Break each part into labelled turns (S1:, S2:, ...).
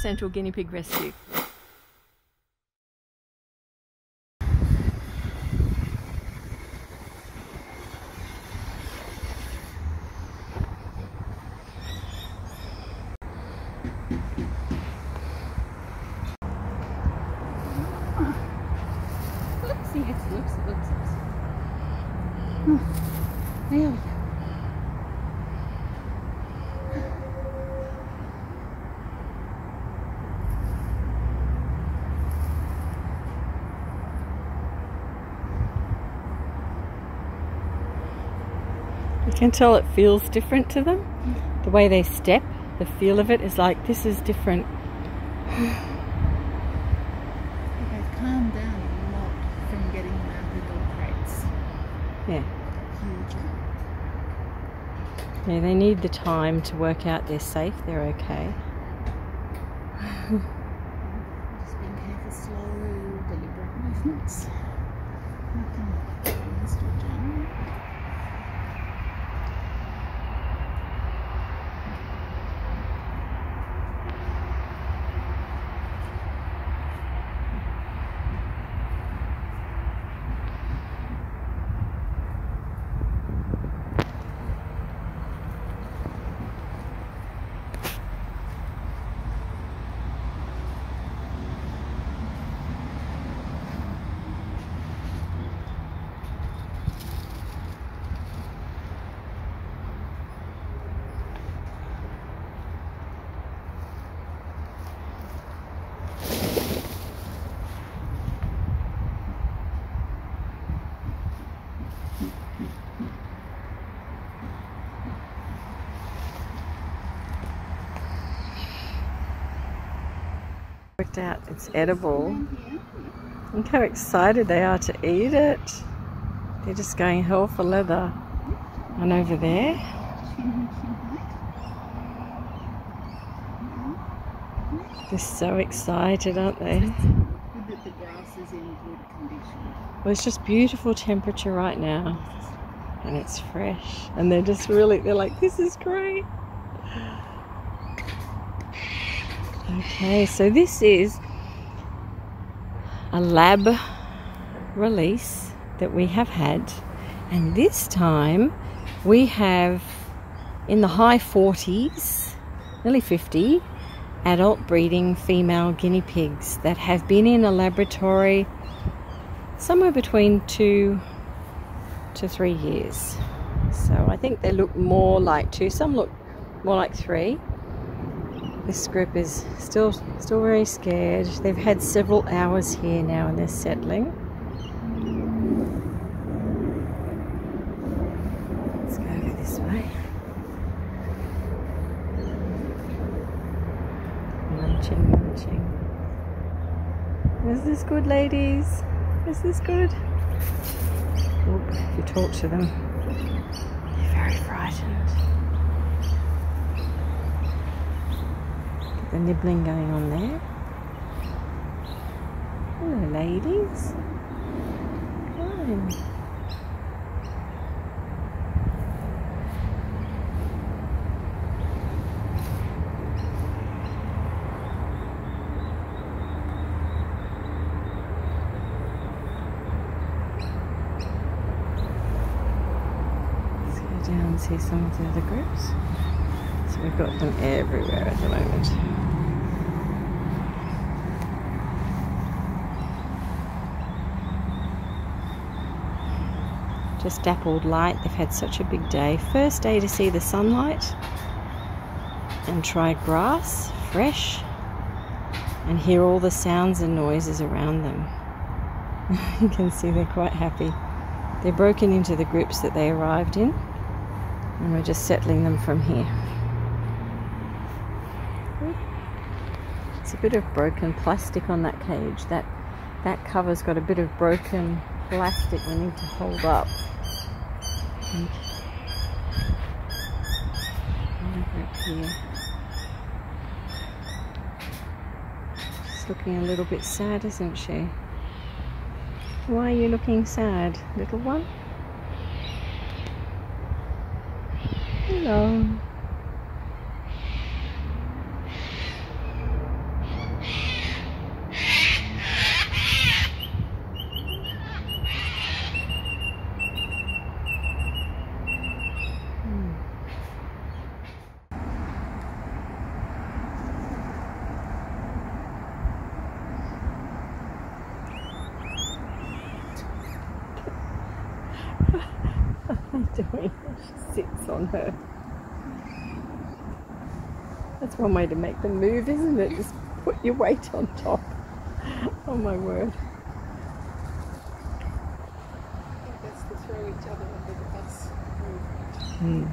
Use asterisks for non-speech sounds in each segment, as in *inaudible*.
S1: Central Guinea Pig Rescue.
S2: Oopsie, it's oops, oops, oops. Hmm. There we go.
S1: Tell it feels different to them. The way they step, the feel of it is like this is different.
S2: They've calmed down a lot from getting them out of the dog crates.
S1: Yeah.
S2: Hugely.
S1: Yeah, they need the time to work out they're safe, they're okay. *laughs*
S2: Just being careful, slow, deliberate movements. Nothing
S1: Worked out it's edible. Look how excited they are to eat it. They're just going hell for leather. And over there, they're so excited, aren't they?
S2: Good that the grass is in good condition.
S1: Well, it's just beautiful temperature right now. And it's fresh. And they're just really, they're like, this is great. Okay, so this is a lab release that we have had. And this time we have in the high 40s, nearly 50, adult breeding female guinea pigs that have been in a laboratory somewhere between two to three years. So I think they look more like two, some look more like three. This group is still still very scared. They've had several hours here now and they're settling. Let's go this way. Munching, munching. Is this good, ladies? Is this good? You talk to them, they're very frightened. the nibbling going on there. Hello, ladies. Come. Let's go down and see some of the other groups. So we've got them everywhere at the moment. Just dappled light. They've had such a big day. First day to see the sunlight and try grass, fresh, and hear all the sounds and noises around them. *laughs* you can see they're quite happy. They're broken into the groups that they arrived in, and we're just settling them from here. It's a bit of broken plastic on that cage. That that cover's got a bit of broken plastic we need to hold up. Here. She's looking a little bit sad, isn't she? Why are you looking sad, little one? Hello. *laughs* doing? She sits on her that's one way to make them move, isn't it? Just put your weight on top. Oh my word.
S2: I think that's to throw each other under the bus.
S1: Hmm.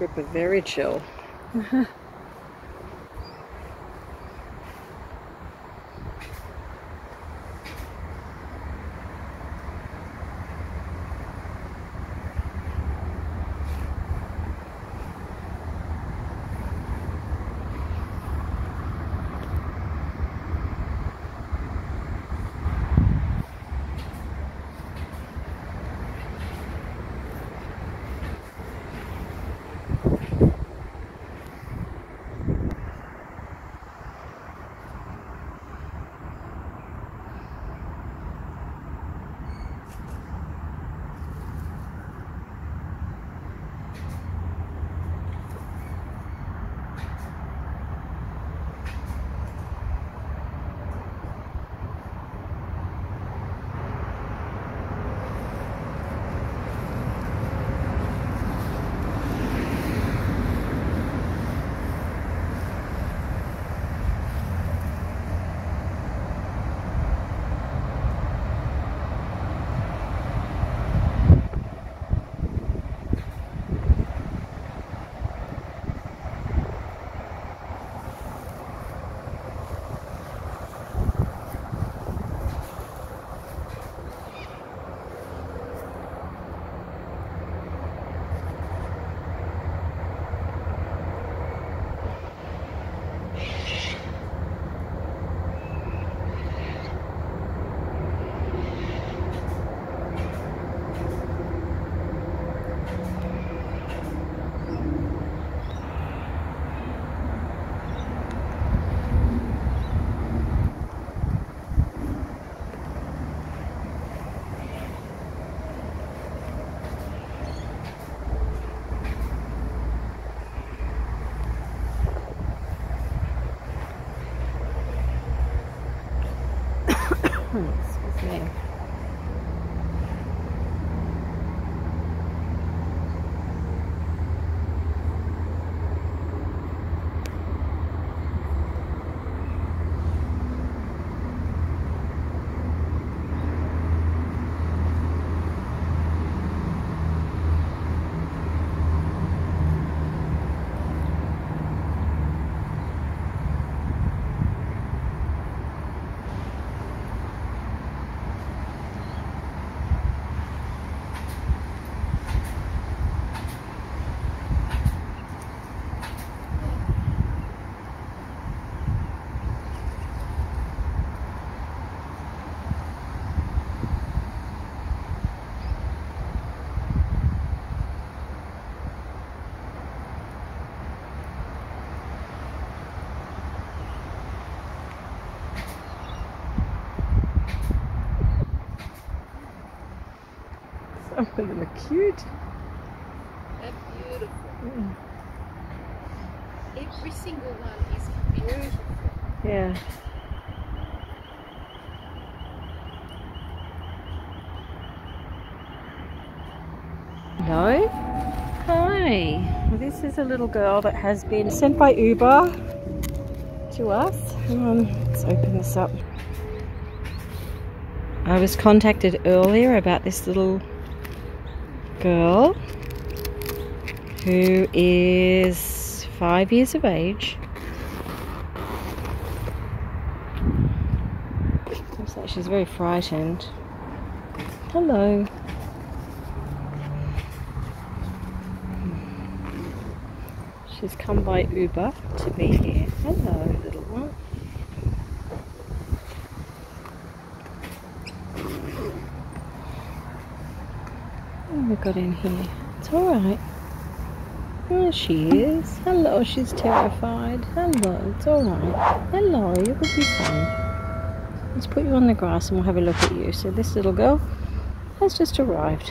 S1: Are very chill. *laughs* Excuse me. Of them are cute.
S2: They're beautiful.
S1: Mm.
S2: Every single one is beautiful.
S1: Yeah. Hello. Hi. Well, this is a little girl that has been sent by Uber to us. On, let's open this up. I was contacted earlier about this little girl who is five years of age. Looks like she's very frightened. Hello. She's come by Uber to be here. Hello, little one. We got in here? It's alright. There she is. Hello, she's terrified. Hello, it's alright. Hello, you will be fine. Let's put you on the grass and we'll have a look at you. So this little girl has just arrived.